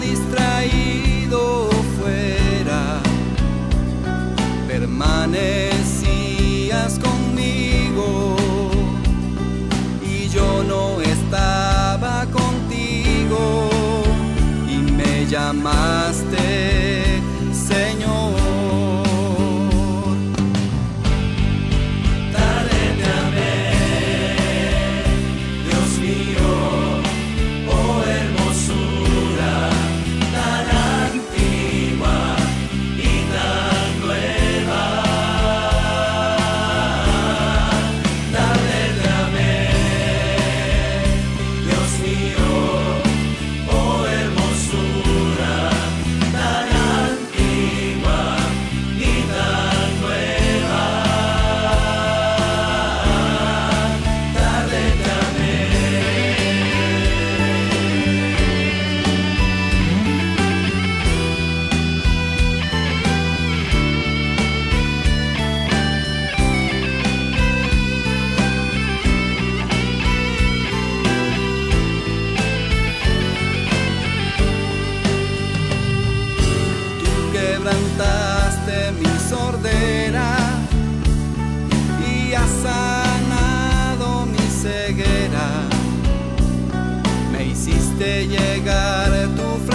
distraído fuera, permanecías conmigo y yo no estaba contigo y me llamaste. y ha sanado mi ceguera. Me hiciste llegar a tu